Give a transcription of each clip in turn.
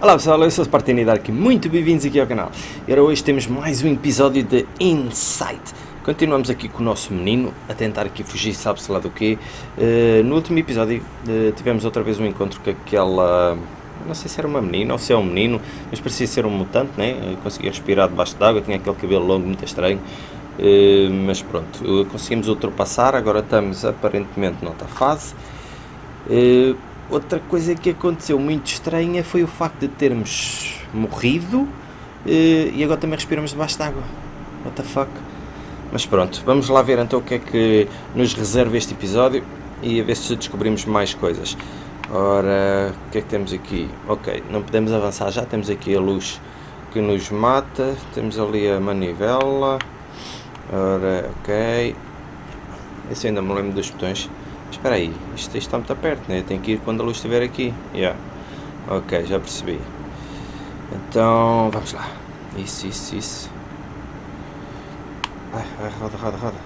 Olá pessoal, eu sou o Spartini Dark, muito bem-vindos aqui ao canal. E ora hoje temos mais um episódio de Insight. Continuamos aqui com o nosso menino, a tentar aqui fugir, sabe-se lá do quê. Uh, no último episódio uh, tivemos outra vez um encontro com aquela... Não sei se era uma menina ou se é um menino, mas parecia ser um mutante, né? conseguia respirar debaixo d'água, tinha aquele cabelo longo muito estranho. Uh, mas pronto, conseguimos ultrapassar, agora estamos aparentemente noutra fase. Outra coisa que aconteceu muito estranha foi o facto de termos morrido uh, e agora também respiramos debaixo d'água. What the fuck? Mas pronto, vamos lá ver então o que é que nos reserva este episódio e a ver se descobrimos mais coisas. Ora, o que é que temos aqui? Ok, não podemos avançar já, temos aqui a luz que nos mata, temos ali a manivela. Ora, ok. Esse ainda me lembro dos botões. Espera aí, isto, está muito perto, né? Tenho que ir quando a luz estiver aqui. Yeah. Ok, já percebi. Então, vamos lá. Isso, isso, isso. Vai, vai, roda, roda, roda.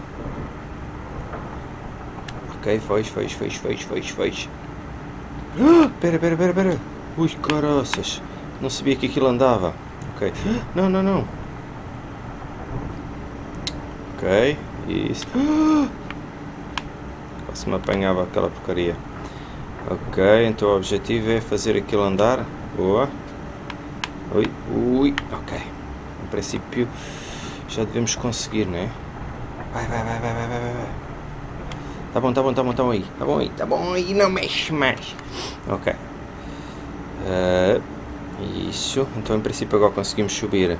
Ok, foi, foi, foi, foi, foi, foi. Ah, pera, pera, pera, pera. Ui, caroças. Não sabia que aquilo andava. Ok. Não, não, não. Ok, isso. Quase me apanhava aquela porcaria. Ok, então o objetivo é fazer aquilo andar. Boa. Ui, ui, ok. Em princípio já devemos conseguir, né? Vai, vai, vai, vai, vai, vai, vai. Tá bom, tá bom, tá bom, tá bom aí. Tá bom aí, tá bom aí, não mexe mais. Ok. Uh, isso. Então em princípio agora conseguimos subir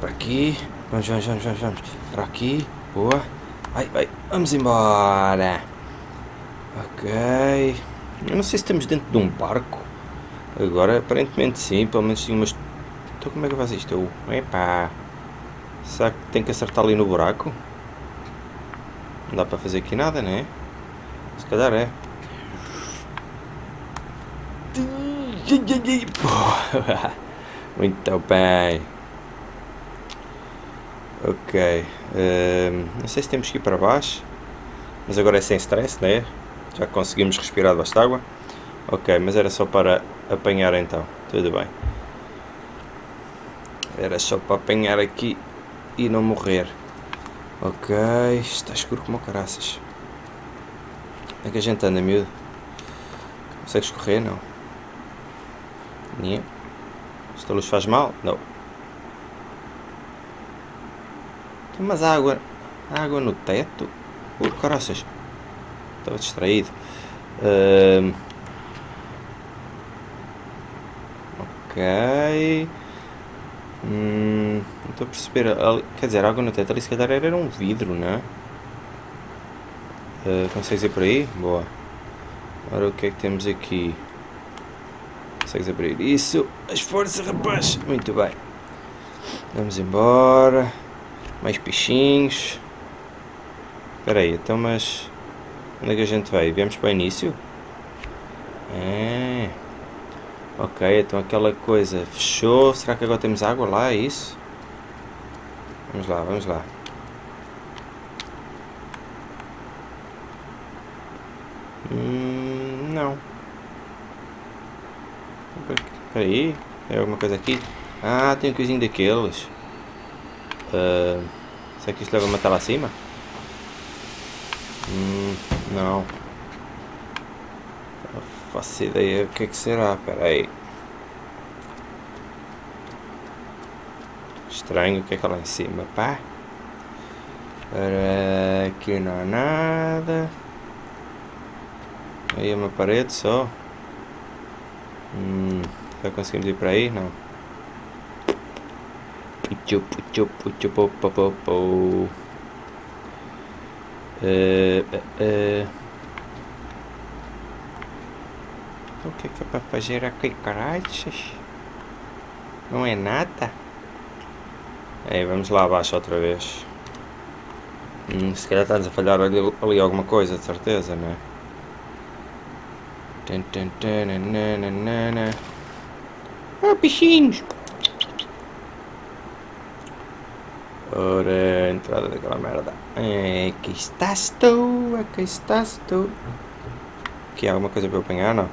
para aqui. Vamos, vamos, vamos, vamos. Para aqui. Boa. Vai, vai. Vamos embora. Ok. Eu não sei se estamos dentro de um barco. Agora, aparentemente sim. Pelo menos tinha umas... Então como é que faço isto? Eu... Epá. Será que tem que acertar ali no buraco? Não dá para fazer aqui nada, né? Se calhar é. Muito bem. Ok. Uh, não sei se temos que ir para baixo. Mas agora é sem stress, né? Já conseguimos respirar debaixo água. Ok, mas era só para apanhar então. Tudo bem. Era só para apanhar aqui e não morrer. Ok, está escuro como caraças. Onde é que a gente anda, miúdo? Consegues correr? Não. Esta luz faz mal? Não. Mas água, água no teto? Uh, caraças. Estava distraído. Uh, ok. Hum, não estou a perceber. Quer dizer, água no teto ali se calhar era um vidro, né? Uh, consegues ir por aí? Boa. Agora o que é que temos aqui? Consegues abrir isso? As forças, rapaz! Muito bem. Vamos embora. Mais peixinhos. Espera aí, então mas... Onde é que a gente vai? Viemos para o início? É... Ok, então aquela coisa fechou. Será que agora temos água lá? É isso? Vamos lá, vamos lá. Hum, não. Espera aí. Tem alguma coisa aqui? Ah, tem um coisinho daqueles. Uh, será que isto leva matar lá acima? Hum, não. Não faço ideia o que é que será. Espera aí. Estranho o que é que é lá em cima, pá. Para aqui não há nada. Aí é uma parede só. Hum, já conseguimos ir para aí? Não. O que, que é para fazer aqui, caralho? Não é nada? Aí, vamos lá abaixo outra vez. Hum, se calhar estás a falhar ali, ali, alguma coisa, de certeza, não é? Ah, bichinhos! Ora, entrada daquela merda. Aqui estás tu, aqui estás tu. Aqui há alguma coisa para eu apanhar, não?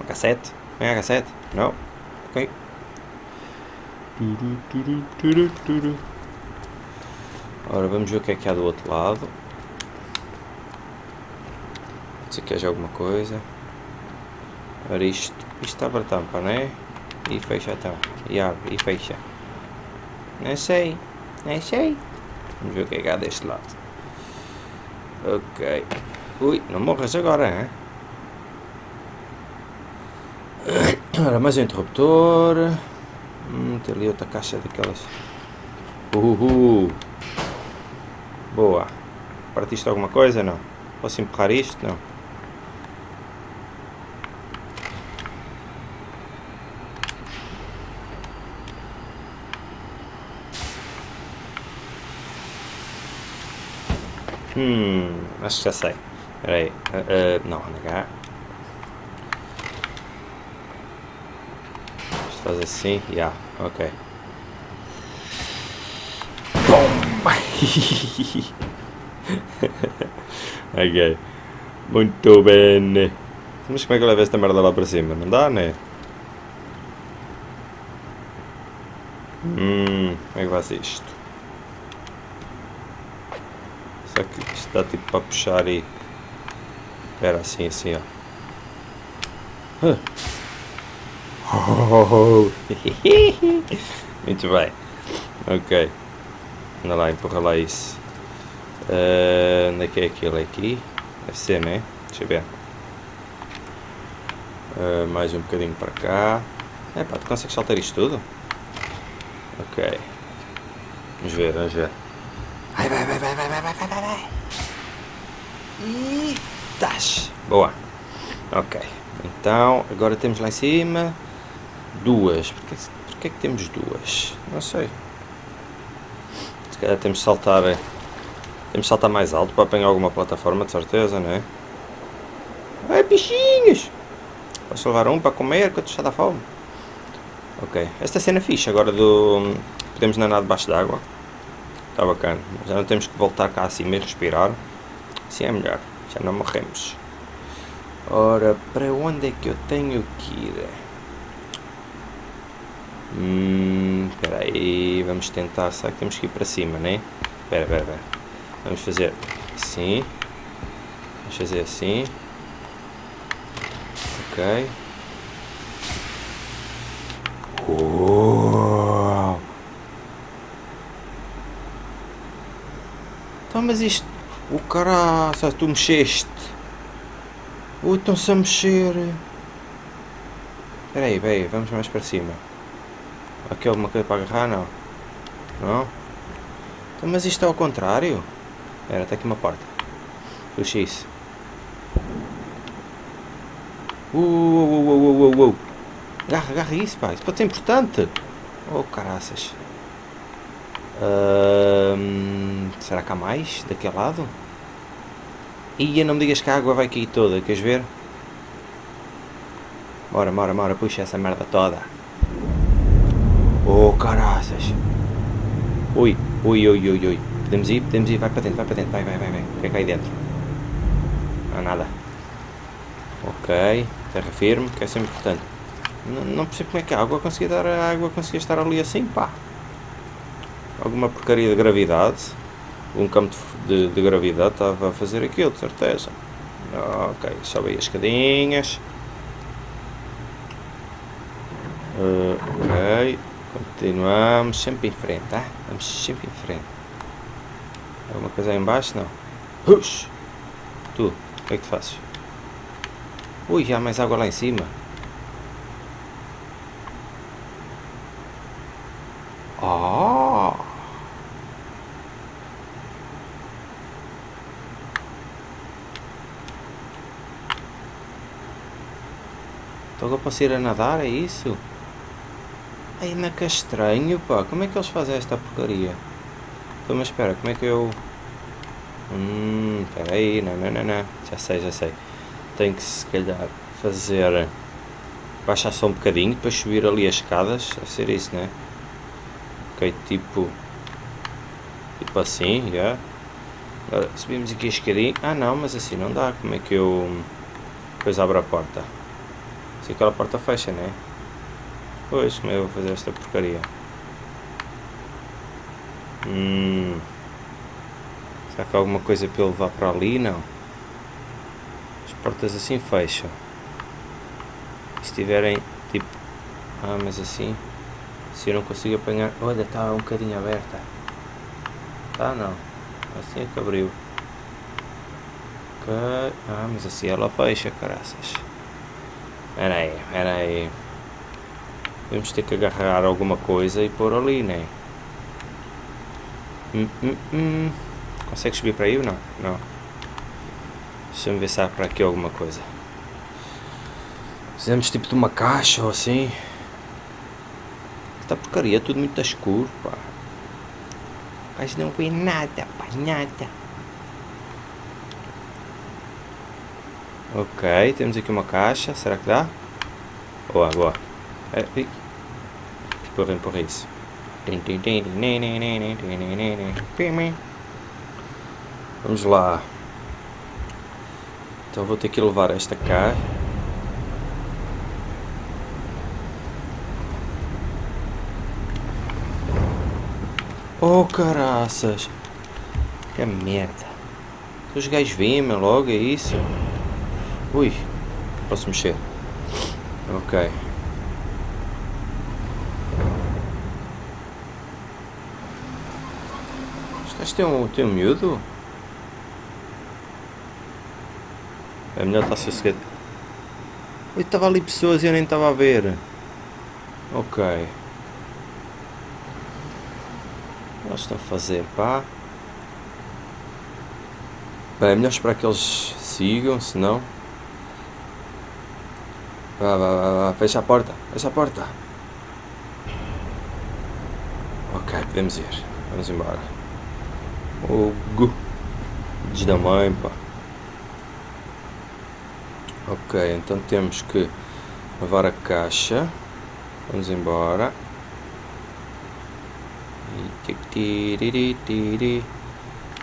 Um cassete? Vem a cassete? Não? Ok. Ora, vamos ver o que é que há do outro lado. Se quer alguma coisa. Ora, isto, isto abre a tampa, não é? E fecha a tampa. E abre, e fecha. Não sei, não sei. Vamos ver o que é que há deste lado. Ok. Ui, não morras agora, hein? Ora, mais um interruptor. Hum, tem ali outra caixa daquelas. Uhul. Boa. Partiste alguma coisa? Não. Posso empurrar isto? Não. Hum, acho que já sei. Espera aí. Uh, uh, não, negar. Isto faz assim. Já, yeah, ok. ok. Muito bem. Mas como é que eu levo esta merda lá para cima? Não dá, né? Hum, como é que vai ser isto? Só que isto dá tipo para puxar e... Espera, assim, assim, ó. Oh. Muito bem. Ok. Anda lá, empurra lá isso. Uh, onde é que é aquilo aqui? Deve ser, né? Deixa eu ver. Uh, mais um bocadinho para cá. É pá, tu consegues saltar isto tudo? Ok. Vamos ver, vamos ver. E... Dash. Boa. Ok. Então, agora temos lá em cima duas. Porquê, porquê que temos duas? Não sei calhar temos de saltar. Temos de saltar mais alto para apanhar alguma plataforma, de certeza, não é? Ai, bichinhos! Posso levar um para comer, que eu estou da fome. Ok, esta cena é fixe, agora do... Podemos nadar debaixo d'água. Está bacana. Já não temos que voltar cá acima e respirar. Assim é melhor, já não morremos. Ora, para onde é que eu tenho que ir? Hum, espera aí, vamos tentar, será que temos que ir para cima, né? Espera, espera, espera. Vamos fazer assim. Vamos fazer assim. Ok. Uou. Então, mas isto... O caraças, tu mexeste. Ou estão-se a mexer. Espera aí, espera aí, vamos mais para cima. Aqui alguma coisa para agarrar? Não. Não? Então, mas isto é ao contrário? Era até aqui uma porta. Puxa isso. Uou, uou, uou, uou, uou, uou. Agarra, agarra isso, pá. Isso pode ser importante. Oh, caraças. Será que há mais daquele lado? Ia, não me digas que a água vai cair toda, queres ver? Bora, bora, bora, puxa essa merda toda. Oh, caraças. Ui, ui, ui, ui, ui. Podemos ir, podemos ir. Vai para dentro, vai para dentro. Vai, vai, vai, vai. O que é que aí dentro? Não há nada. Ok. Terra firme, que é sempre importante. Não, não percebo como é que a água conseguia dar a água conseguia estar ali assim, pá. Alguma porcaria de gravidade. Um campo de, de, de gravidade estava a fazer aquilo, de certeza. Ok, sobe aí as escadinhas. Ok. Continuamos sempre em frente, tá? Vamos sempre em frente. Alguma coisa aí embaixo? Não. Rush! Tu, o que é que tu fazes? Ui, há mais água lá em cima. Oh! Então eu posso ir a nadar, é isso? Ai, não é que estranho, pá. Como é que eles fazem esta porcaria? Então, mas espera, como é que eu... Hum, espera aí, não, não, não, não. Já sei, já sei. Tenho que, se calhar, fazer... Baixar só um bocadinho, depois subir ali as escadas. Deve ser isso, né? Ok, tipo... Tipo assim, já. Yeah. Agora, subimos aqui a escadinha. Ah, não, mas assim não dá. Como é que eu... Depois abro a porta. Se aquela porta fecha, né? Pois, como é que eu vou fazer esta porcaria? Hum. Será que há alguma coisa para eu levar para ali? Não. As portas assim fecham. Se tiverem tipo. Ah, mas assim. Se eu não consigo apanhar. Olha, está um bocadinho aberta. Tá não. Assim é que abriu. Ok. Ah, mas assim ela fecha, caraças. Espera aí, espera aí. Vamos ter que agarrar alguma coisa e pôr ali, né? Hum, hum, hum. Consegue subir para aí ou não? Não. Deixa-me ver se há para aqui alguma coisa. Fizemos tipo de uma caixa ou assim. Esta porcaria é tudo muito escuro, pá. Mas não vê nada, pá, nada. Ok, temos aqui uma caixa. Será que dá? Boa, boa. É, empurra, empurra isso. Vamos lá. Então vou ter que levar esta cá. Oh caraças! Que merda! Os gajos vêm logo, é isso? Ui! Posso mexer? Ok. Este tem um, tem um miúdo? É melhor estar sossegado. Eu estava ali pessoas e eu nem estava a ver. Ok. Eles estão a fazer, pá. Bem, é melhor esperar que eles sigam, senão. Vá, vá, vá, vá, fecha a porta, fecha a porta. Ok, podemos ir. Vamos embora. Fogo. Diz da mãe, pá. Ok, então temos que lavar a caixa. Vamos embora.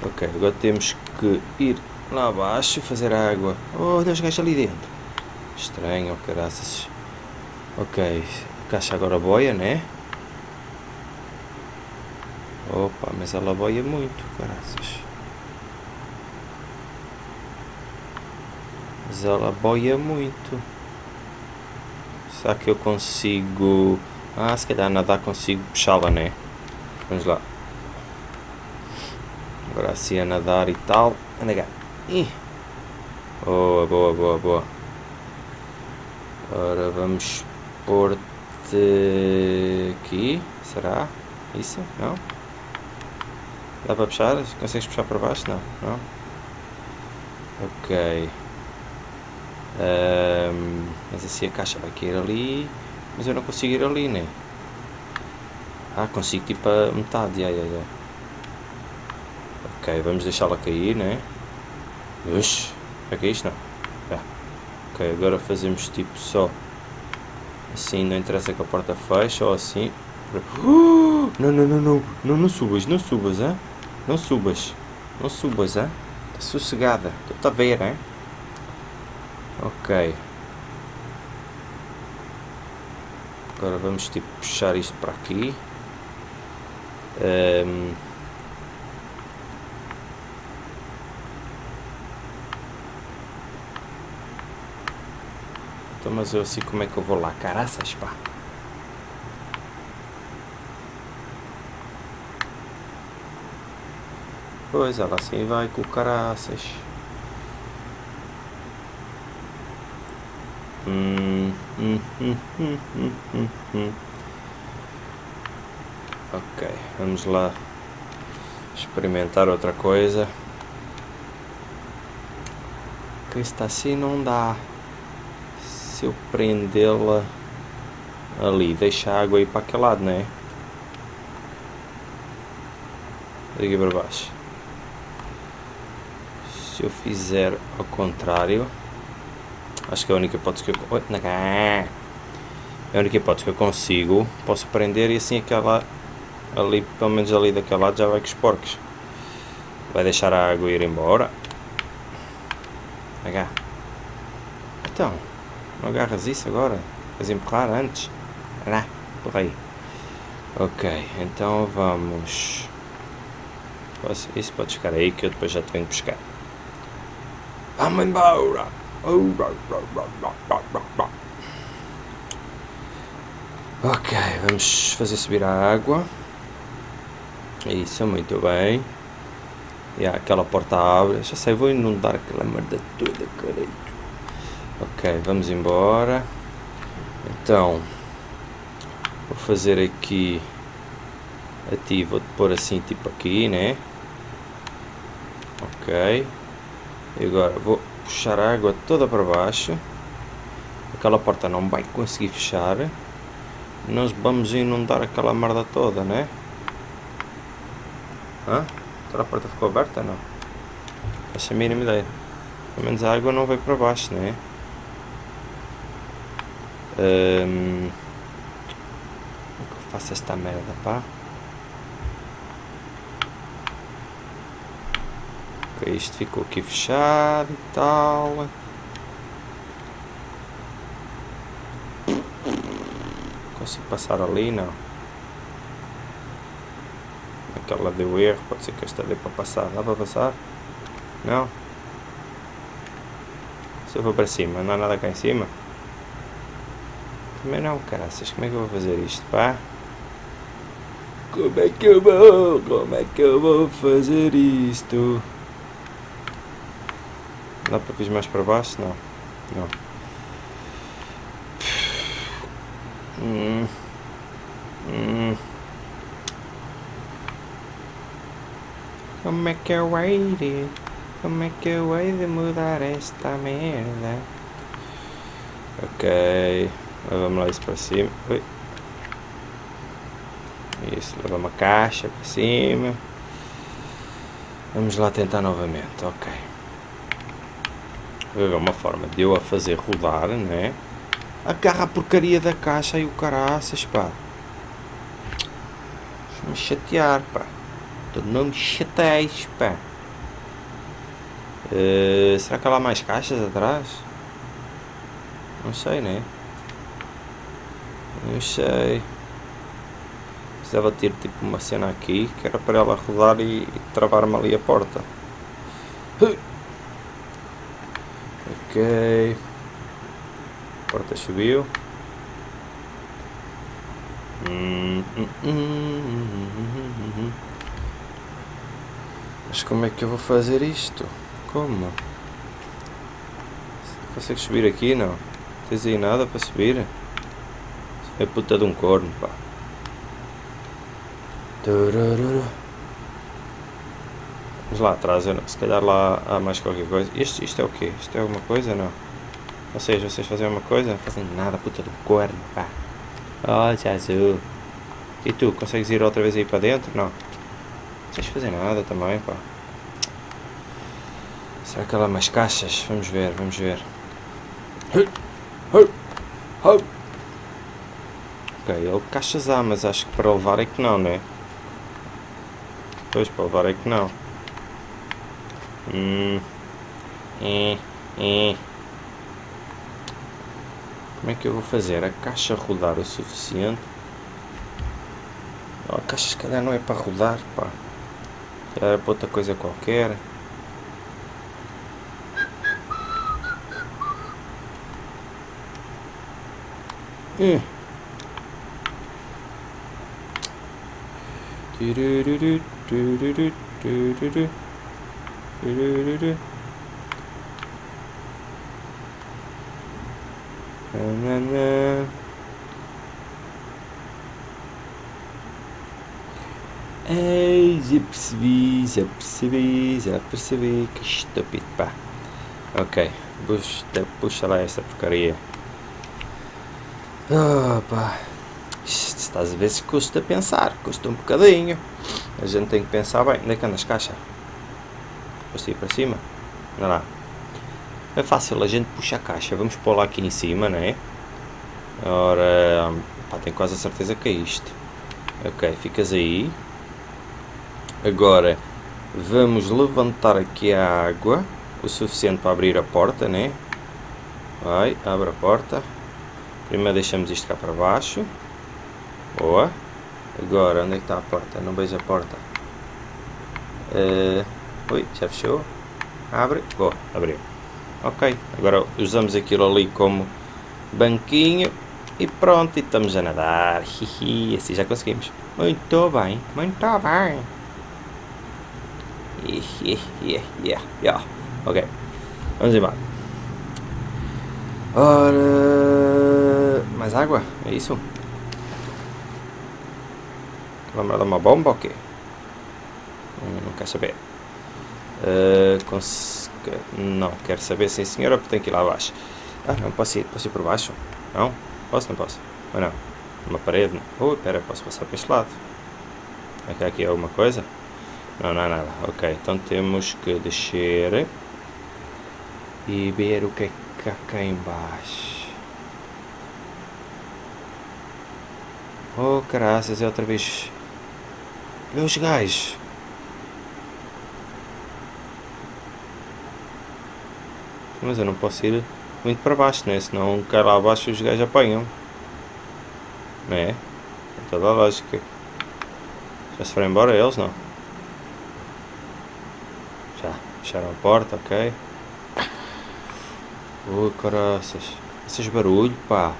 Ok, agora temos que ir lá abaixo fazer água. Oh, Deus, gajo ali dentro. Estranho, caraças. Ok, a caixa agora boia, né? Opa, mas ela boia muito, caraças. Mas ela boia muito. Será que eu consigo... Ah, se calhar nadar consigo puxá-la, né? Vamos lá. Agora assim a nadar e tal. Anda cá. Ih. Boa, boa, boa, boa. Agora vamos pôr-te aqui. Será? Isso? Não? Dá para puxar? Consegues puxar para baixo? Não, não? Ok. Um, mas assim a caixa vai cair ali. Mas eu não consigo ir ali, né? Ah, consigo tipo a metade. Yeah, yeah, yeah. Ok, vamos deixá-la cair, né? Ux, é que é isto? Não. Ok, agora fazemos tipo só. Assim, não interessa que a porta feche ou assim. Uh, não, não, não, não, não, não subas, não subas, hein? Não subas. Não subas, hein? Está sossegada. Estou a ver, hein? Ok. Agora vamos tipo puxar isto para aqui. Um... Então, mas eu assim como é que eu vou lá? Caraças, pá. Pois, ela assim vai com caraças. Hum, hum, hum, ok, vamos lá experimentar outra coisa. Que está assim não dá. Se eu prendê-la ali, deixa a água ir para aquele lado, não é? Aqui para baixo. Se eu fizer ao contrário acho que é a única hipótese que eu é a única hipótese que eu consigo. Posso prender e assim aquela ali, pelo menos ali daquele lado já vai com os porcos. Vai deixar a água ir embora. H. agarras isso agora vais empurrar antes por aí. Ok, então vamos... Posso, isso pode ficar aí que eu depois já te venho buscar. Vamos embora! Ok, vamos fazer subir a água. Isso, muito bem. E aquela porta abre. Já sei, vou inundar aquela merda toda, caralho. Ok, vamos embora. Então, vou fazer aqui a ti, vou-te pôr assim, tipo aqui, né? Ok. E agora vou puxar a água toda para baixo. Aquela porta não vai conseguir fechar. Nós vamos inundar aquela merda toda, né? Hã? Toda a porta ficou aberta? Não. Essa é a mínima ideia. Pelo menos a água não vai para baixo, né? Um, como é que eu faço esta merda, pá? Ok, isto ficou aqui fechado e tal. Consigo passar ali? Não. Aquela deu erro, pode ser que esta dê para passar. Dá para passar? Não? Se eu vou para cima, não há nada cá em cima? Também não, caraças, como é que eu vou fazer isto, pá? Como é que eu vou? Como é que eu vou fazer isto? Dá para vir mais para baixo? Não. Não. Hum. Hum. Como é que eu hei de... Como é que eu hei de mudar esta merda? Ok. Levamos lá isso para cima. Isso, leva uma caixa para cima. Vamos lá tentar novamente, ok ver uma forma de eu a fazer rodar, né? Agarra a porcaria da caixa e o caraças, pá. Deixa-me chatear, pá. Tu não me pá. Uh, será que há lá mais caixas atrás? Não sei, né? Não sei. Precisava ter tipo uma cena aqui que era para ela rodar e, e travar-me ali a porta. Ok. A porta subiu. Mas como é que eu vou fazer isto? Como? Consegue subir aqui? Não. Tens aí nada para subir? É puta de um corno, pá. Vamos lá atrás, se calhar lá há mais qualquer coisa. Isto, isto é o quê? Isto é alguma coisa não? Ou seja, vocês fazem uma coisa? Não fazem nada, puta do corno, pá. Oh, Jesus. E tu, consegues ir outra vez aí para dentro? Não. Não tens fazer nada também, pá. Será que há lá mais caixas? Vamos ver, vamos ver. Ok, ele caixas há, mas acho que para levar é que não, né? Pois, para levar é que não. Hum. É, é. Como é que eu vou fazer? A caixa rodar o suficiente? Oh, a caixa se calhar não é para rodar, pá. Era para outra coisa qualquer. Hum. Turururu, turururu, turururu. Ei, já percebi, já percebi, já percebi que estúpido, pá. Ok, puxa, puxa lá essa porcaria. Oh, pá. Estás a ver se custa pensar, custa um bocadinho. A gente tem que pensar bem. Onde é que anda as caixas? Posso ir para cima? Olha lá. É fácil, a gente puxa a caixa. Vamos pôr lá aqui em cima, não é? Ora, pá, tenho quase a certeza que é isto. Ok, ficas aí. Agora, vamos levantar aqui a água. O suficiente para abrir a porta, né? Vai, abre a porta. Primeiro deixamos isto cá para baixo. Boa. Agora, onde é que está a porta? Não vejo a porta. Uh, ui, já fechou? Abre. Boa, abriu. Ok, agora usamos aquilo ali como banquinho e pronto, e estamos a nadar. Hihi, assim já conseguimos. Muito bem, muito bem. Yeah, yeah, yeah. Ok, vamos embora. Ora, mais água? É isso? Vamos dar uma bomba ou quê? Hum, não quer saber. Uh. Não, quero saber sim senhora, porque tem que ir lá abaixo. Ah, não, posso ir, posso ir por baixo? Não? Posso, não posso? Ou não? Uma parede? Não. Ui, pera, posso passar para este lado. É que aqui alguma coisa? Não, não há nada. Ok, então temos que descer e ver o que é que há cá embaixo. Oh, caraças, é outra vez meus gajos. Mas eu não posso ir muito para baixo, né? Senão cai lá abaixo os gajos apanham. Né? É toda a lógica. Já se foram embora eles, não? Já. Fecharam a porta, ok. Ui, caraças. Esses barulho, pá.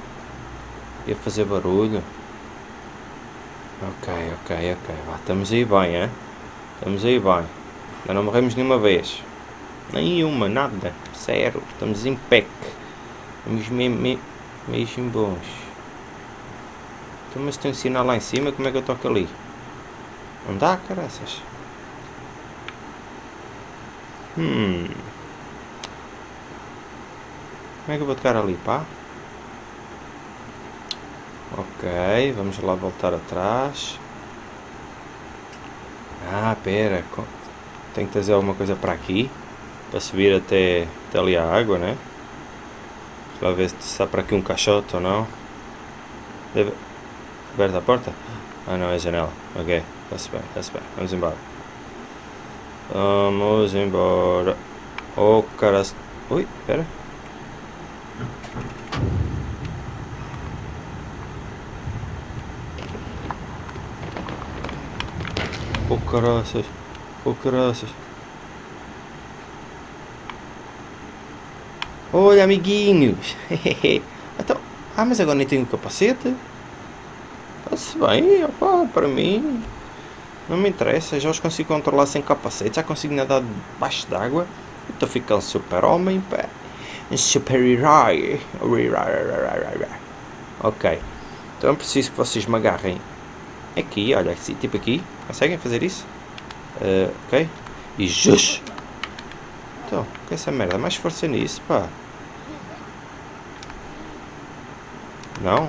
Ia fazer barulho. Ok, ok, ok. Vá, estamos aí bem, hein? Estamos aí bem. Ainda não morremos nenhuma vez. Nenhuma, nada. Zero. Estamos em pec. Estamos mesmo, bons. Então, mas tem um sinal lá em cima, como é que eu toco ali? Não dá, caraças. Hum. Como é que eu vou tocar ali, pá? Ok, vamos lá voltar atrás. Ah, pera. Tem que trazer alguma coisa para aqui. Para subir até, até ali a água, né? Deixa lá ver se está para aqui um caixote ou não. Deve... Aberta a porta? Ah não, é a janela. Ok, está-se bem, está-se bem. Vamos embora. Vamos embora. Oh, cara. Ui, pera. Oh caraças, oh caraças. Olha amiguinhos. então, ah, mas agora nem tenho capacete. Está-se bem, opa, para mim. Não me interessa, já os consigo controlar sem capacete, já consigo nadar debaixo d'água. Estou ficando super homem, pá. Super herói. Ok. Então preciso que vocês me agarrem aqui, olha, assim, tipo aqui. Conseguem fazer isso? Uh, ok. E jus. Então, que é essa merda? Mais força nisso, pá. Não?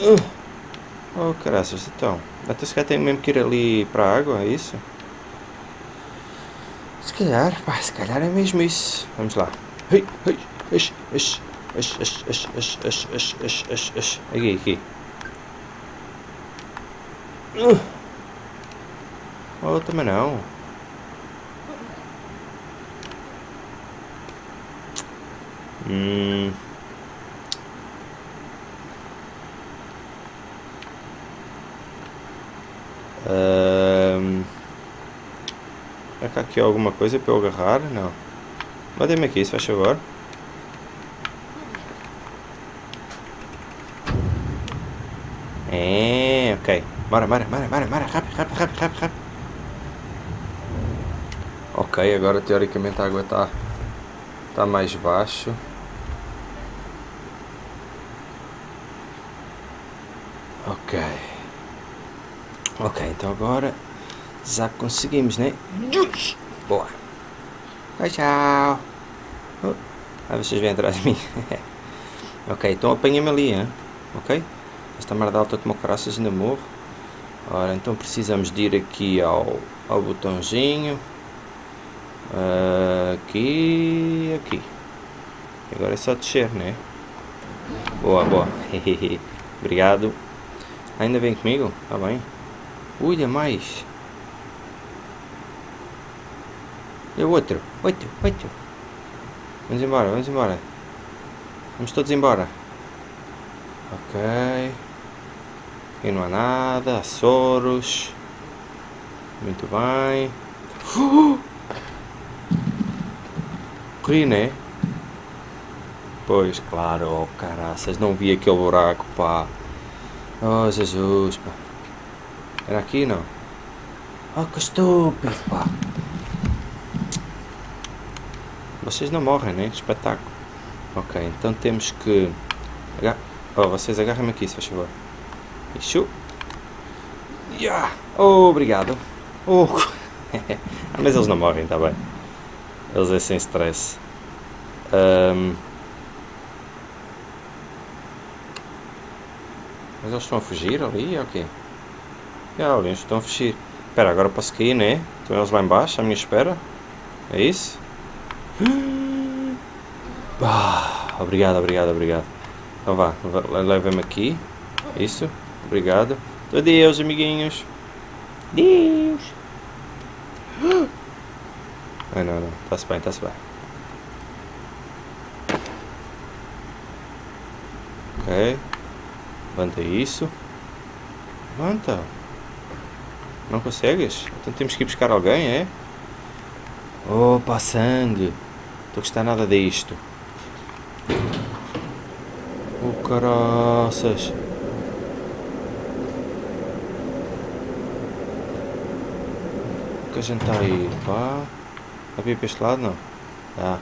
Uh. Oh, caraças, então. Até se calhar tem mesmo que ir ali para a água, é isso? Se calhar, pá, se calhar é mesmo isso. Vamos lá. Hei, hei, Uh. Oh, também não. Hum. Um... É que aqui alguma coisa para eu agarrar? Não. Mandem-me aqui, se faz favor. É, ok. Bora, bora, bora, bora, bora, rápido, rápido, rápido, rápido, rápido. Ok, agora teoricamente a água está tá mais baixo. Ok. Ok, então agora já conseguimos, né? Boa. Tchau, tchau. Oh. Ah, vocês vêm atrás de mim. ok, então apanha-me ali, hein? ok? Esta merda alta tomou caraças ainda morro. Ora, então precisamos de ir aqui ao, ao botãozinho. Uh, aqui aqui. Agora é só descer, né? Boa, boa. Obrigado. Ainda vem comigo? Tá bem. Olha mais. O outro. Outro, outro. Vamos embora, vamos embora. Vamos todos embora. Ok. Aqui não há nada. Soros. Muito bem. Corri, né? Pois, claro, oh caraças, não vi aquele buraco, pá. Oh, Jesus, pá. Era aqui, não? Oh, que estúpido, pá. Vocês não morrem, né? Espetáculo. Ok, então temos que... Oh, vocês agarram-me aqui, se faz favor. Ixu. Yeah. Oh, obrigado. Oh. Mas eles não morrem, tá bem. Eles é sem stress. Um... Mas eles estão a fugir ali, ok? Ah, ali eles estão a fugir. Espera, agora posso cair, né? Estão eles lá embaixo, à minha espera. É isso? Ah, obrigado, obrigado, obrigado. Então vá, leva-me aqui. Isso, obrigado. Adeus, amiguinhos. Deus. Ah, não, não. Está-se bem, está-se bem. Ok. Levanta isso. Levanta. Não consegues? Então temos que ir buscar alguém, é? Opa, sangue. Estou a gostar nada disto. Oh, caraças. Que a gente está aí? Pá. Está para ir este lado? Não. Tá.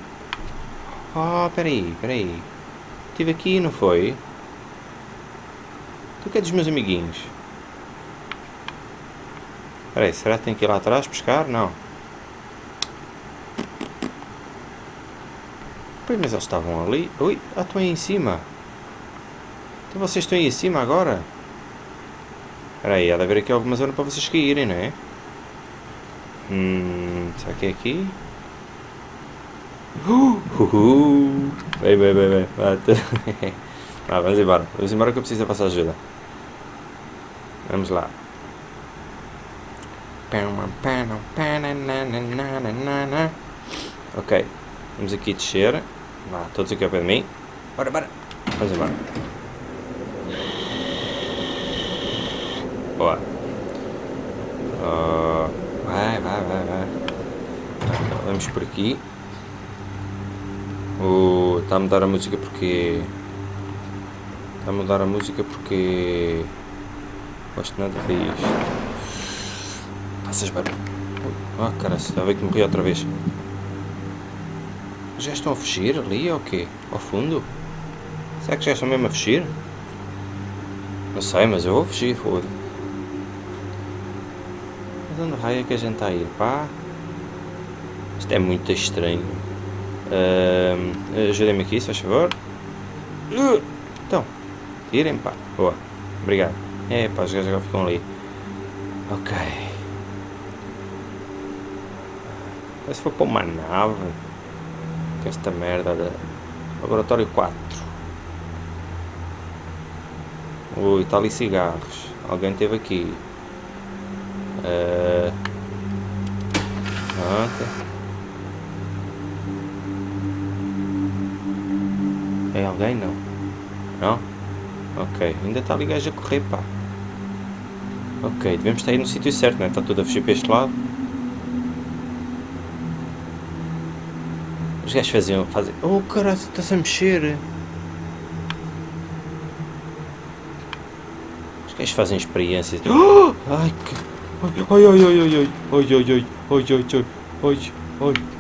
Ah, peraí, peraí. Estive aqui, não foi? Tu que é dos meus amiguinhos? Peraí, será que tem que ir lá atrás pescar? Não. Pois, mas eles estavam ali. Ui, ah, estão aí em cima. Então vocês estão aí em cima agora? Espera aí, há de haver aqui alguma zona para vocês caírem, não é? Hum, será que é aqui? Uh, uh, Vem, vem, vem, vem. Ah, vamos embora. Vamos embora que eu preciso da vossa ajuda. Vamos lá. Ok. Vamos aqui descer. Vá, todos aqui ao pé de mim. Bora, bora. Vamos embora. Boa. Uh, vai, vai, vai, vai. Vamos por aqui. Uh, está a mudar a música porque... Está a mudar a música porque... Gosto nada disto. Passas barulho. Ah, oh, cara, estava que morri outra vez. Já estão a fugir ali ou quê? Ao fundo? Será que já estão mesmo a fugir? Não sei, mas eu vou fugir, foda. Mas onde raio é que a gente está a ir? Pá? Isto é muito estranho. Uh, Ajudem-me aqui, se faz favor. Então, tirem, pá. Boa. Obrigado. É, pá, os gajos agora ficam ali. Ok. Parece que foi para uma nave que esta merda de laboratório 4 ui, está ali cigarros alguém teve aqui uh... é alguém não não ok ainda está ali gajo a correr pá ok devemos estar aí no sítio certo não é? está tudo a fugir para este lado Os gajos faziam, faziam. Oh caralho, está-se a mexer. Os gajos fazem experiências. Oh! Ai que. Ai ai ai ai ai ai ai ai ai ai ai ai ai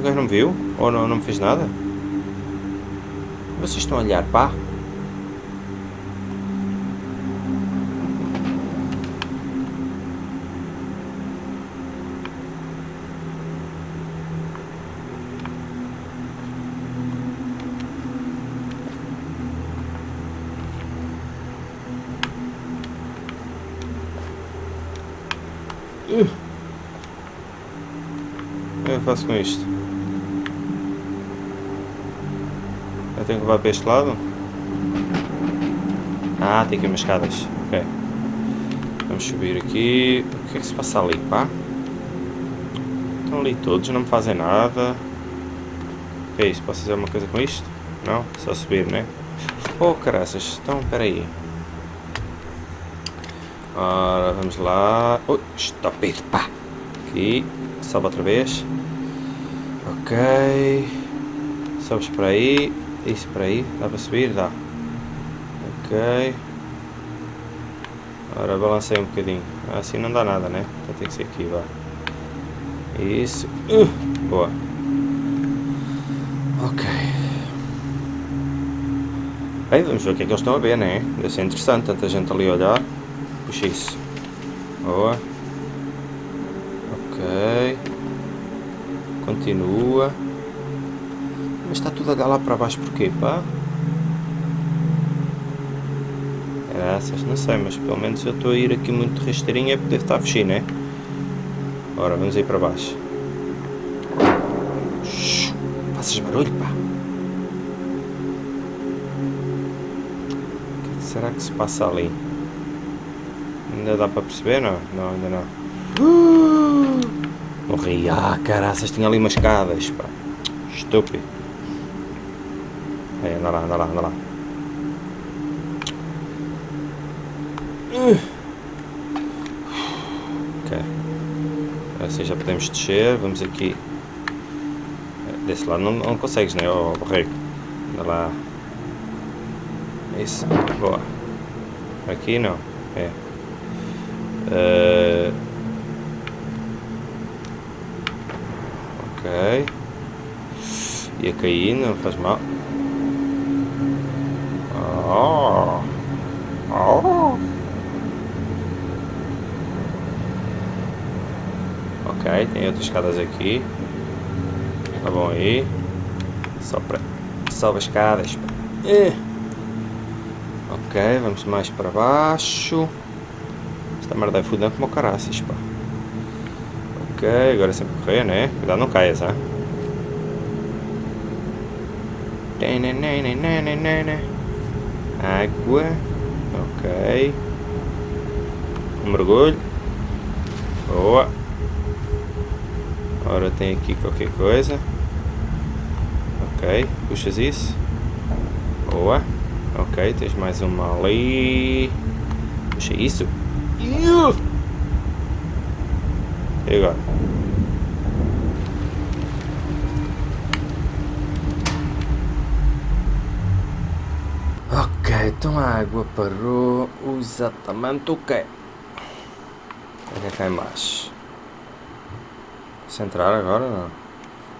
O gajo não me viu? Ou não, não me fez nada? Vocês estão a olhar, pá? O que eu faço com isto? Tenho que levar para este lado? Ah, tem aqui umas escadas. Ok. Vamos subir aqui. O que é que se passa ali, pá? Estão ali todos, não me fazem nada. O que é isso? Posso fazer alguma coisa com isto? Não? Só subir, né? Oh, caraças. Então, espera aí. Ora, vamos lá. Ui, estúpido, pá. Aqui. Sobe outra vez. Ok. Sobes para aí. Isso para aí. Dá para subir? Dá. Ok. Ora, balancei um bocadinho. Assim não dá nada, né? Então tem que ser aqui, vá. Isso. Uh, boa. Ok. Bem, vamos ver o que é que eles estão a ver, né? Deve ser interessante, tanta gente ali a olhar. Puxa isso. Boa. Ok. Continua. Mas está tudo a dar lá para baixo porquê, pá? Graças, não sei, mas pelo menos eu estou a ir aqui muito rasteirinho é porque deve estar a fechir, né? Ora, vamos aí para baixo. Shhh, faças barulho, pá. O que será que se passa ali? Ainda dá para perceber? Não, não, ainda não. Uh, morri. Ah, caraças, tinha ali umas escadas, pá. Estúpido. Anda lá, anda lá, anda lá. Ok. Assim já podemos descer. Vamos aqui. Desse lado não, não consegues, né? Oh, borrego. Anda lá. Isso. Boa. Aqui não. É. Uh... Ok. Ia cair, não faz mal. Oh. Oh. Ok, tem outras escadas aqui. Tá bom aí. Só para. Salva escadas. Eh. Ok, vamos mais para baixo. Esta merda é fudendo como caraças, pá. Ok, agora é sempre correr, né? Cuidado, não caias, hein? Água. Ok. Um mergulho. Boa. Ora tem aqui qualquer coisa. Ok. Puxas isso. Boa. Ok, tens mais uma ali. Puxa isso. E agora? Ok, então a água parou exatamente o que? Olha cá em baixo. Se entrar agora.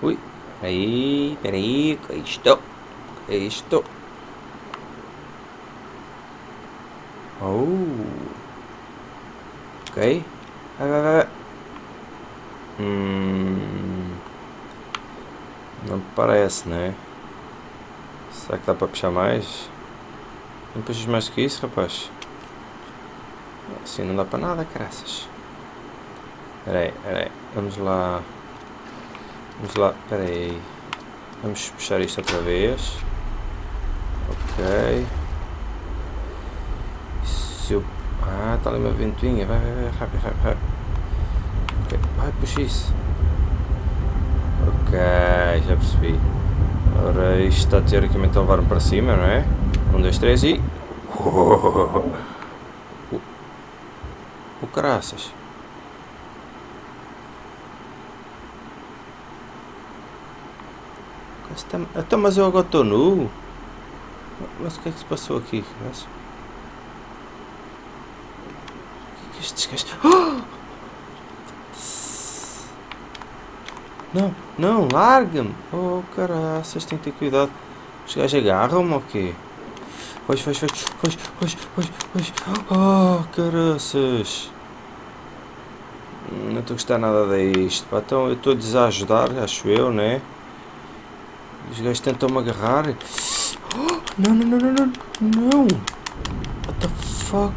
Ui, aí, peraí, isto? Que é isto? Oh. Ok. Vai, vai, vai. Hum, não parece, né? Será que dá para puxar mais? Não puxas mais que isso, rapaz? Assim não dá para nada, graças. Peraí, peraí. Vamos lá. Vamos lá, peraí. Vamos puxar isto outra vez. Ok. Se eu... Ah, está ali uma ventoinha. Vai, vai, vai, rápido, rápido, rápido. Ok, vai, puxa isso. Ok, já percebi. Ora, isto está teoricamente a levar-me para cima, não é? Um, dois, três e... Oh, o, o caraças. Então, mas eu agora estou nu. Mas o que é que se passou aqui? Mas... O que é que estes gajos... Oh! Não, não, larga-me. Oh, caraças, tem que ter cuidado. Os gajos agarram-me ou quê? Pois, pois, pois, pois, pois, pois, pois. Oh, caraças. Não estou a gostar nada disto. Então eu estou-lhes a ajudar, acho eu, né? Os gajos tentam-me agarrar. Oh, não, não, não, não, não. Não. What the fuck?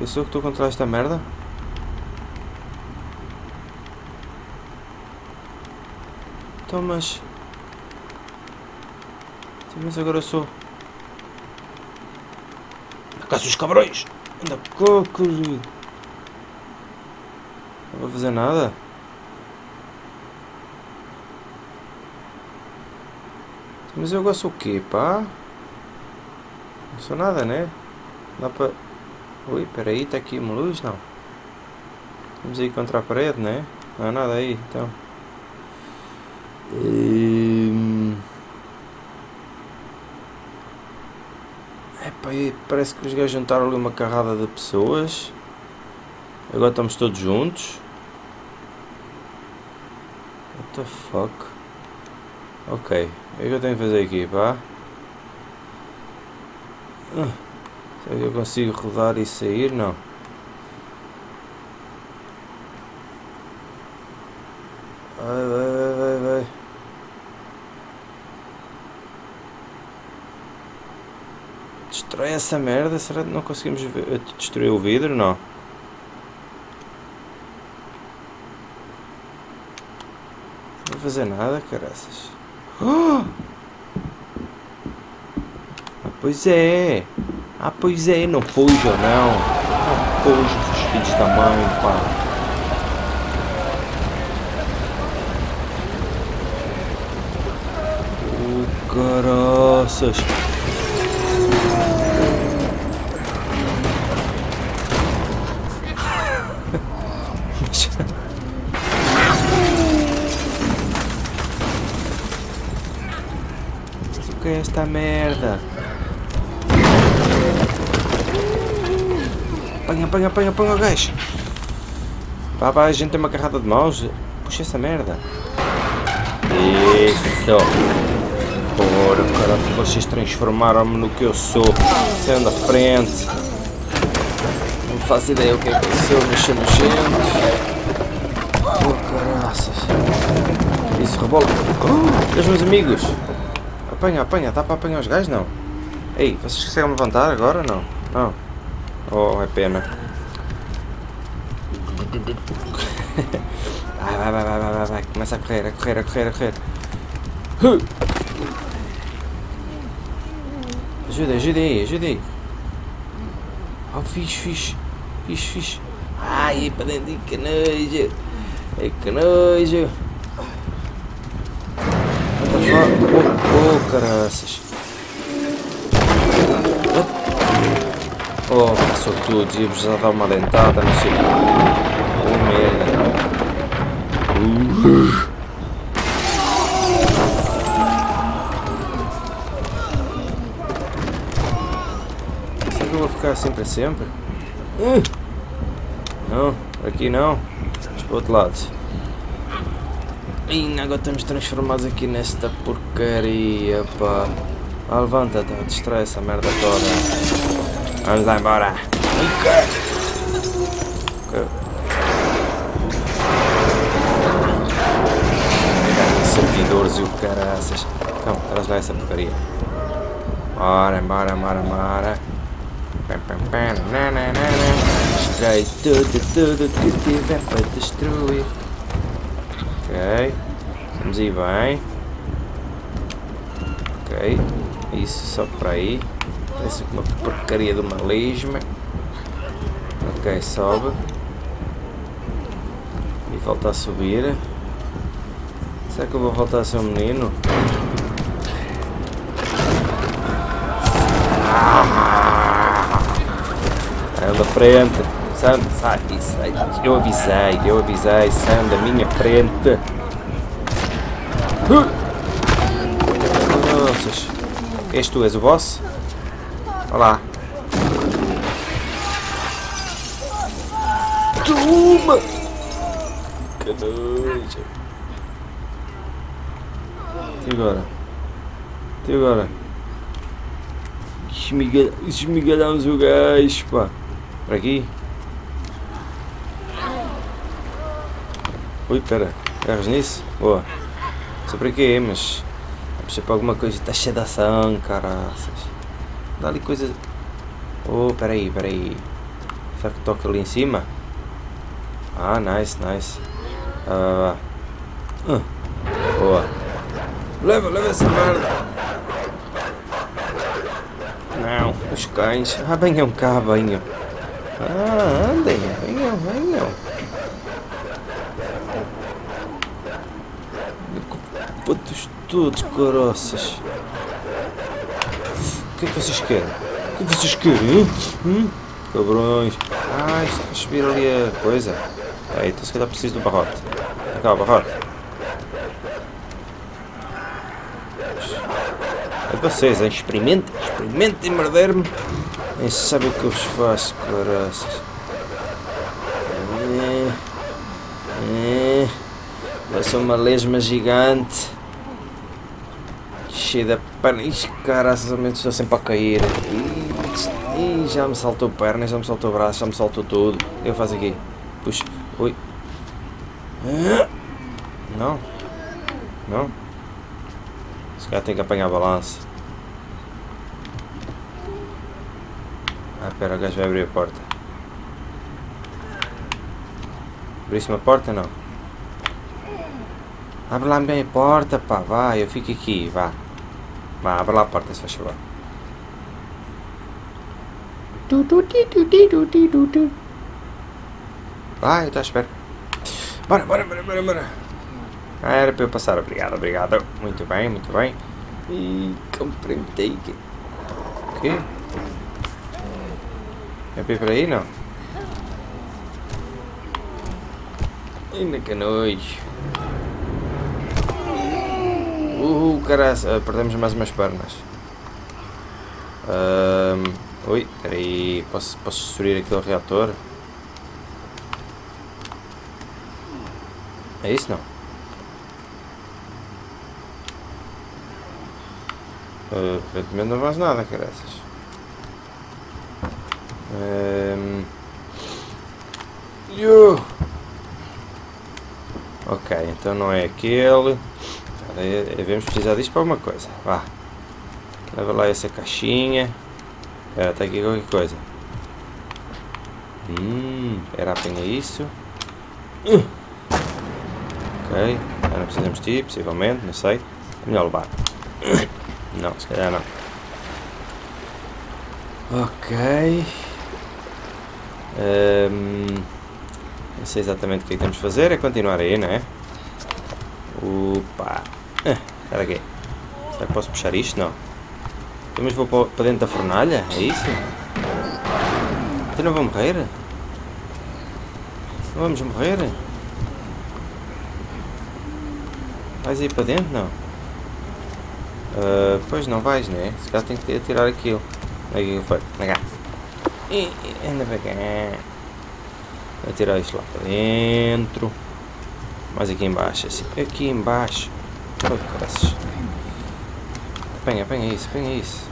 Eu sou que estou contra esta merda? Então, mas... Então, mas agora sou... Anda cá, seus cabrões! Anda querido! Não vou fazer nada? Mas eu gosto o quê, pá? Não sou nada, né? Dá para... Ui, peraí, está aqui uma luz? Não. Vamos aí contra a parede, né? Não há nada aí, então. Hum... Epá, parece que os gajos juntaram ali uma carrada de pessoas. Agora estamos todos juntos. What the fuck? Ok, o que eu tenho que fazer aqui, pá? Uh, será que eu consigo rodar e sair? Não. Vai, vai, vai, vai, vai. Destrói essa merda, será que não conseguimos ver, destruir o vidro? Não. fazer nada, caraças. Ah, pois é. Ah, pois é. Não fuja, não. Não fuja, os filhos da mãe, pá. Oh, caraças. Esta merda? Apanha, apanha, apanha, apanha o gajo. Pá, pá, a gente tem uma carrada de mãos. Puxa essa merda. Isso. Porra, cara, vocês transformaram-me no que eu sou. Sendo a frente. Não faço ideia o que é que eu sou, mas. Oh, caraças. Isso, rebola. Oh, os meus amigos. Apanha, apanha, dá para apanhar os gajos? Não. Ei, vocês conseguem levantar agora? Não. Não. Oh, é pena. Vai, vai, vai, vai, vai, vai, vai. Começa a correr, a correr, a correr, a correr. Ajuda, ajuda aí, ajuda aí. Oh, fixe, fixe. Fixe, fixe. Ai, para dentro, que nojo. Que nojo. Caraças. Oh, passou tudo. Ia precisar dar uma dentada, não sei o que. Oh, merda. Uh. Ficar assim para sempre? Uh. Não, aqui não. Mas para o outro lado. Agora estamos transformados aqui nesta porcaria, pá. Ah, levanta, tá, distrai essa merda toda. Vamos lá embora. Okay. Servidores e o caraças. Então, traz lá essa porcaria. Bora, bora, bora, bora. Destrói tudo, tudo que tiver para destruir. Ok. Vamos ir bem. Ok. Isso só para aí. Parece uma porcaria de uma lesma. Ok, sobe. E volta a subir. Será que eu vou voltar a ser um menino? Ah! Anda frente. Sai, sai, sai. Eu avisei, eu avisei. Sai da minha frente. Nossas. És tu, és o boss? Olá. Toma! Que nojo. E agora? E agora? Esmigalhamos o gajo, pá. Por aqui? Ui, pera. Erras nisso? Boa. Só para quê, mas... Puxa para alguma coisa. Está cheia de ação, caraças. Dá ali coisas... Oh, peraí, peraí. Será que toca ali em cima? Ah, nice, nice. Ah, uh, boa. Leva, leva essa merda. Não, os cães. Ah, venham cá, venham. Ah, andem, todos caroças. O que é que vocês querem? O que vocês querem? Hum? Cabrões. Ah, isto vai subir ali a coisa. É, então se calhar preciso do barrote. Cá, barrote. É vocês, hein? experimentem, experimentem morder-me. Nem sabem o que eu vos faço, caraças. É, é, uma lesma gigante. Cheia de perna. Ixi, estou sempre a cair. Ih, já me saltou perna, já me saltou braço, já me saltou tudo. Eu faço aqui? Puxa. Ui. Não. Não. Se calhar tem que apanhar balanço. Ah, pera, o gajo vai abrir a porta. Abrisse uma porta, não? Abre lá bem a porta, pá, vai, eu fico aqui, vá. Vá, abre lá a porta, se faz favor. Vai, eu estou à espera. Bora, bora, bora, bora, bora. Ah, era para eu passar, obrigado, obrigado. Muito bem, muito bem. E cumprimentei. O quê? É para ir para aí, não? Ainda que noite. Uh, caralho, perdemos mais umas pernas. Um, ui, peraí, posso, posso destruir aquele reator? É isso não? Uh, não faz nada, caraças. Um... Ok, então não é aquele. Devemos precisar disto para alguma coisa. Vá. Leva lá essa caixinha. Espera, está aqui qualquer coisa. Hum, era apanha isso. Uh. Ok, já não precisamos de ti, possivelmente, não sei. É melhor levar. Não, se calhar não. Ok. Um, não sei exatamente o que é que temos de fazer, é continuar aí, não é? Opa! Espera aqui. Será que posso puxar isto? Não. Mas vou para dentro da fornalha? É isso? Então não vou morrer? Não vamos morrer? Vais ir para dentro? Não. Uh, pois não vais, né? Se calhar tem que tirar aquilo. Aqui foi. Anda cá. E, anda para cá. Vou tirar isto lá para dentro. Mais aqui embaixo, assim. Aqui embaixo. Graças. Apanha, apanha isso, apanha isso.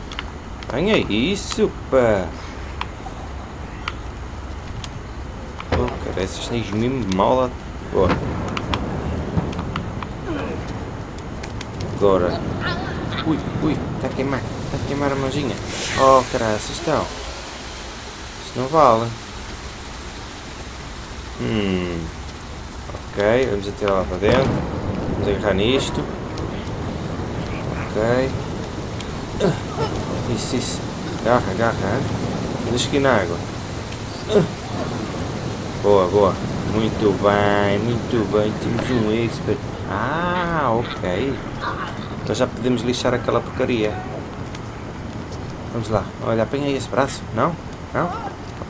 Apanha isso, pá. Oh, caraças, tens mesmo mal. Boa. Agora. Ui, ui, está a queimar. Está a queimar a mãozinha. Oh, caraças, estão. Isto não vale. Hum. Ok, vamos atirar lá para dentro. Vamos agarrar nisto. Ok. Isso, isso. Agarra, agarra. Deixa aqui na água. Boa, boa. Muito bem, muito bem. Temos um expert. Ah, ok. Então já podemos lixar aquela porcaria. Vamos lá. Olha, apanha aí esse braço. Não? Não?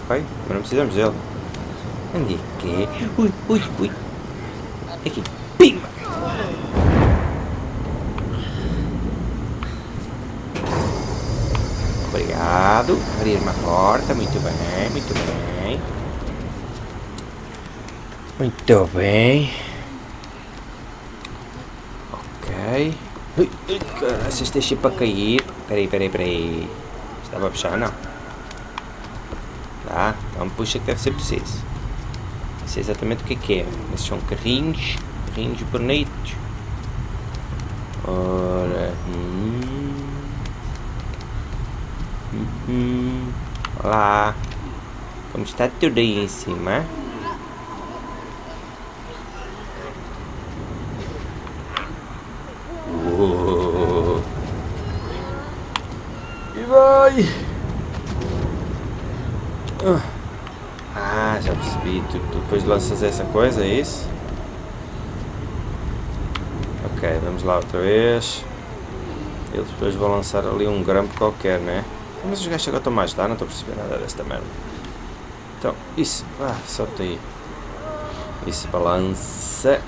Ok. Não precisamos dele. Onde é que é? Ui, ui, ui. Aqui. Obrigado. Abrir uma porta. Muito bem, muito bem. Muito bem. Ok. Ui, ui, para cair. Peraí, peraí, peraí. Estava a puxar, não? Tá, então puxa que deve ser preciso. Não sei exatamente o que é que é. Mas são carrinhos, carrinhos bonitos. Ora, hum. Olá. Como está tudo aí em cima? E vai! Ah, já percebi. Tu, tu depois lanças essa coisa, é isso? Ok, vamos lá outra vez. Eles depois vão lançar ali um grampo qualquer, né? Mas os gajos agora estão mais ajudar, não estou a perceber nada desta merda. Então, isso. Ah, solta aí. Isso, balança.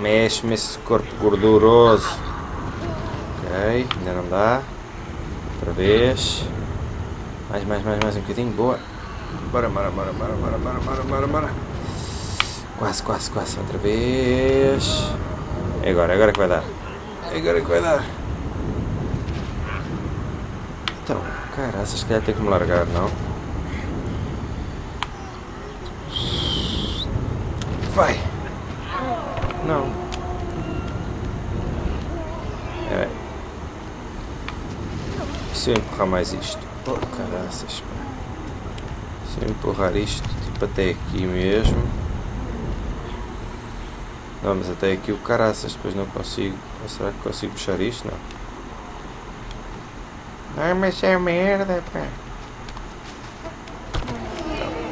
Mexe-me esse corpo gorduroso. Ok, ainda não dá. Outra vez. Mais, mais, mais, mais um bocadinho. Boa. Bora, bora, bora, bora, bora, bora, bora, bora, bora. Quase, quase, quase. Outra vez. É agora, é agora que vai dar. É agora que vai dar. Então, cara, se calhar tem que me largar, não? Vai! Não. É. Se eu empurrar mais isto. Oh, caraças, pá. Se eu empurrar isto, tipo até aqui mesmo. Mas até aqui o caraças, depois não consigo. Ou será que consigo puxar isto? Não. Ai, mas é merda, pá.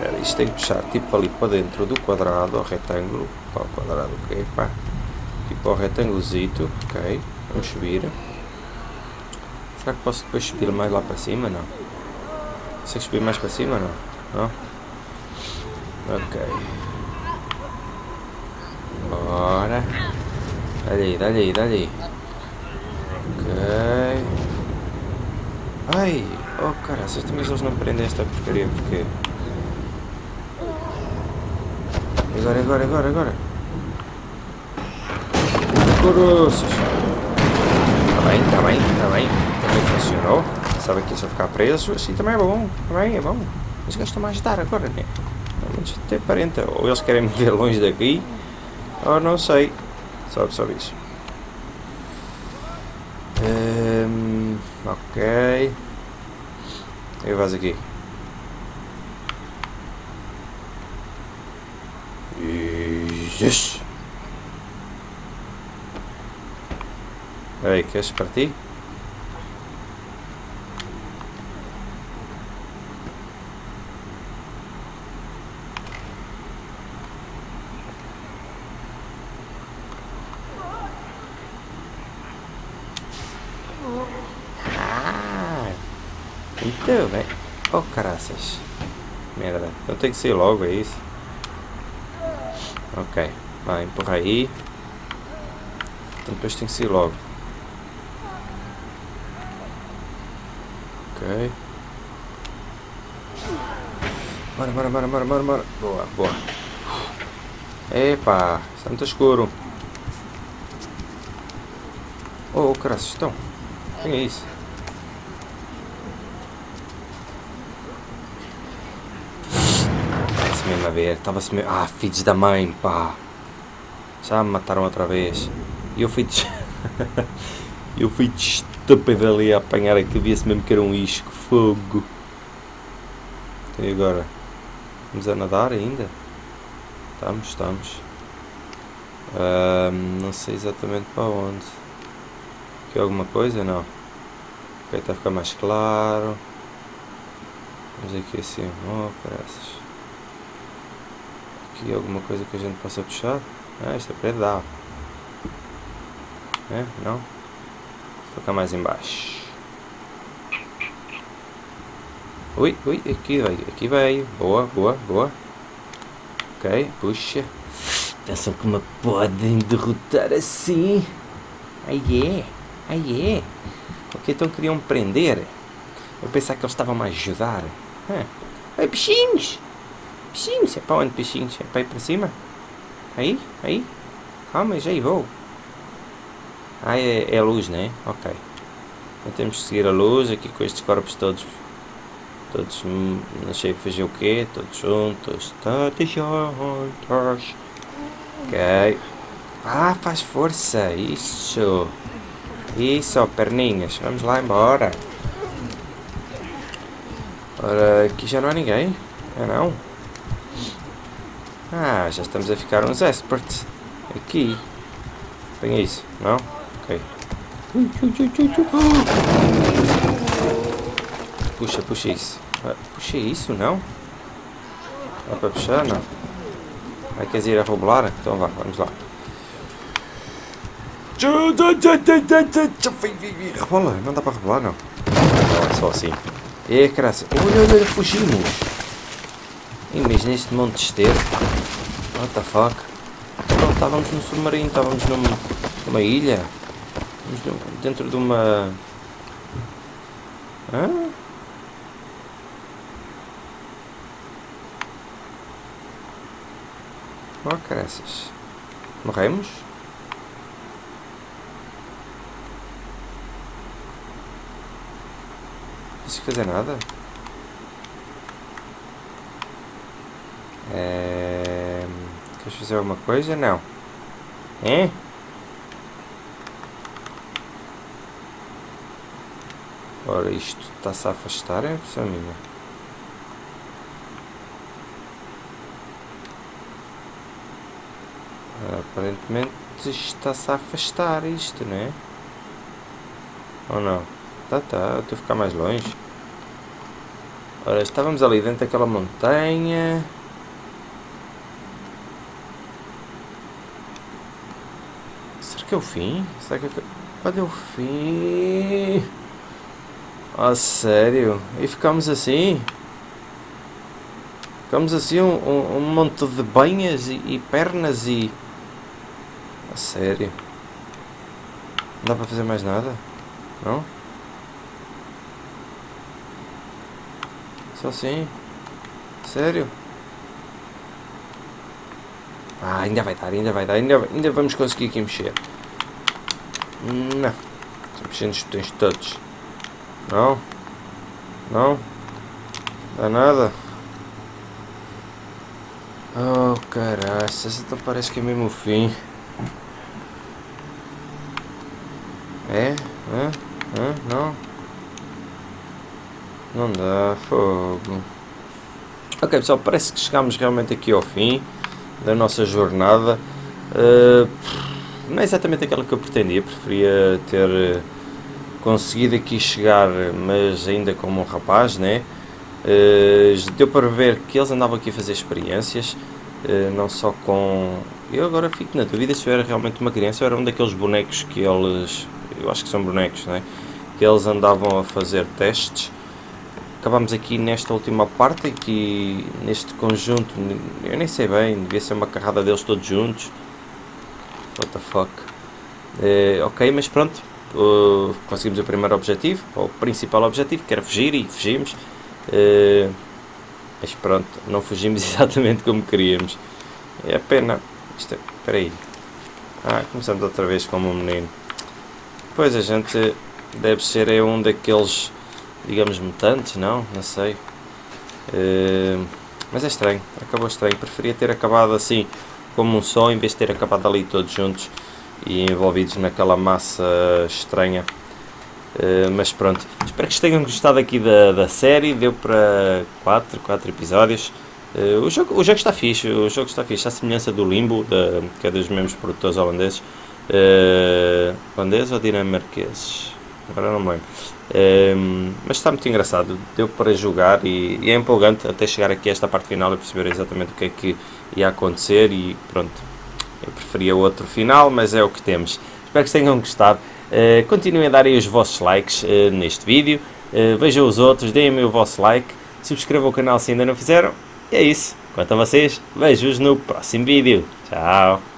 Não, isto tem que puxar tipo ali para dentro do quadrado, ao retângulo. Para o quadrado, ok, pá. Aqui para o retângulozito, ok. Vamos subir. Será que posso depois subir mais lá para cima? Não. Consegue subir mais para cima? Não. Não? Ok. Bora. Dá-lhe aí, dá-lhe aí, dá-lhe aí. Ok. Ai, oh caraças, também eles não prendem esta porcaria porque. Agora, agora, agora, agora. Coroças. Tá bem, tá bem, tá bem. Também funcionou. Sabe que se eu ficar preso, assim também é bom. Também é bom. Gajos estão a ajudar agora, né? Pelo menos até parenta. Ou eles querem me ver longe daqui, ou não sei. Sabe só isso. Um, ok. Deixa eu fazer aqui. Yes. Peraí, quer partir? Então, bem. Oh, caraças. Merda. Então tem que ser logo, é isso? Ok. Vai, empurra aí. Então depois tem que ser logo. Ok. Bora, bora, bora, bora, bora, bora. Boa, boa. Epa, está muito escuro. Oh, caras, estão. O que é isso? Ver, estava-se mesmo... Ah, filhos da mãe, pá. Já me mataram outra vez. E eu fui de... eu fui estúpido ali a apanhar aquilo, via-se mesmo que era um isco. Fogo. E agora? Vamos a nadar ainda? Estamos, estamos. Um, não sei exatamente para onde. Aqui alguma coisa? Não. Ok, está a ficar mais claro. Vamos aqui assim. Oh, graças. Aqui alguma coisa que a gente possa puxar? Ah, isto é para dar. É? Não? Vou ficar mais embaixo. Ui, ui, aqui veio, aqui veio. Boa, boa, boa. Ok, puxa. Pensam que me podem derrotar assim? Aí é, aí é. Ok, então queriam me prender. Eu pensava que eles estavam a ajudar. Ah. Ai, peixinhos! Peixinhos, é para onde peixinhos? É para ir para cima? Aí, aí. Calma, já aí vou. Ah, é, é a luz, né? Ok. Então temos que seguir a luz aqui com estes corpos todos Todos, não sei fazer o quê, todos juntos, todos juntos. Ok. Ah, faz força, isso. Isso, perninhas, vamos lá embora. Ora, aqui já não há ninguém, é não? Ah, já estamos a ficar uns experts. Aqui. Tem isso, não? Ok. Puxa, puxa isso. Puxa isso, não? Dá para puxar, não? Vai querer ir a roubar? Então vá, vamos lá. Rebola, não dá para rebolar, não. Não, é só assim. É, graça. Olha, olha, fugimos. Imagina este monte de esteiro. The fuck? Não, estávamos no submarino, estávamos numa, numa ilha. Dentro de uma... Hã? Oh, caraças. Morremos? Não consigo fazer nada? É... Fazer alguma coisa? Não. É? Ora, isto está-se a afastar, é a minha. Aparentemente está-se a afastar isto, não é? Ou não? Tá, tá, estou a ficar mais longe. Ora, estávamos ali dentro daquela montanha. Que é o fim? Será que é... Olha o fim. Ah, sério? E ficamos assim? Ficamos assim um, um, um monte de banhas e, e pernas e... A sério? Não dá para fazer mais nada? Não? Só assim? Sério? Ah, ainda vai dar, ainda vai dar, ainda, ainda vamos conseguir aqui mexer. Não. Os botões todos. Não? Não? Dá nada? Oh, caraças, então parece que é mesmo o fim. É? Hã? Hã? Não? Não dá, fogo. Ok pessoal, parece que chegamos realmente aqui ao fim da nossa jornada. Uh, não é exatamente aquela que eu pretendia, preferia ter eh, conseguido aqui chegar, mas ainda como um rapaz, né? Uh, deu para ver que eles andavam aqui a fazer experiências, uh, não só com... Eu agora fico na dúvida se eu era realmente uma criança ou era um daqueles bonecos que eles eu acho que são bonecos, não é? que eles andavam a fazer testes. Acabamos aqui nesta última parte, aqui neste conjunto, eu nem sei bem, devia ser uma carrada deles todos juntos. What the fuck. É, ok, mas pronto, uh, conseguimos o primeiro objetivo, o principal objetivo, que era fugir, e fugimos. Uh, mas pronto, não fugimos exatamente como queríamos. É pena. Isto é, aí. Ah, começamos outra vez como um menino. Pois a gente deve ser é um daqueles, digamos, mutantes, não? Não sei. Uh, mas é estranho, acabou estranho. Preferia ter acabado assim, como um só, em vez de ter acabado ali todos juntos e envolvidos naquela massa estranha. Uh, mas pronto, espero que tenham gostado aqui da, da série. Deu para 4, 4 episódios. Uh, o, jogo, o jogo está fixe, o jogo está fixe, à semelhança do Limbo, da, que é dos mesmos produtores holandeses. Uh, holandeses ou dinamarqueses? Agora não me lembro. Uh, mas está muito engraçado, deu para jogar e, e, é empolgante até chegar aqui a esta parte final e perceber exatamente o que é que ia acontecer e pronto. Eu preferia outro final, mas é o que temos. Espero que tenham gostado. Uh, continuem a dar os vossos likes uh, neste vídeo. Uh, vejam os outros, deem-me o vosso like. Subscrevam o canal se ainda não fizeram. E é isso. Quanto a vocês, vejo-os no próximo vídeo. Tchau!